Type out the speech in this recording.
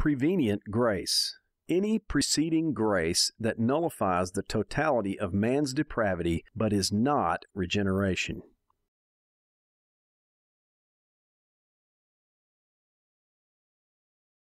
prevenient grace. Any preceding grace that nullifies the totality of man's depravity but is not regeneration.